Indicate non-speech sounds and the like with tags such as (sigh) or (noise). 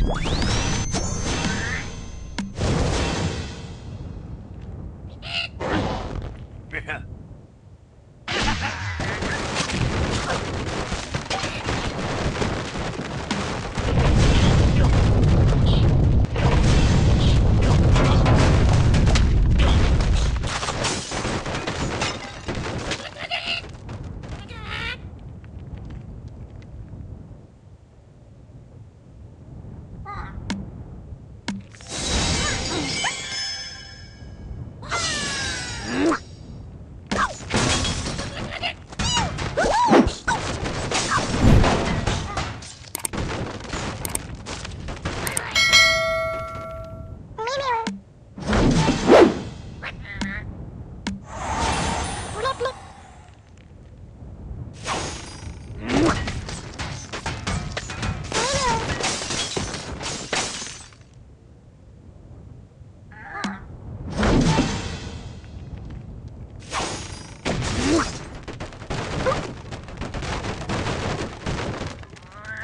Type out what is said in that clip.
(laughs) Yeah.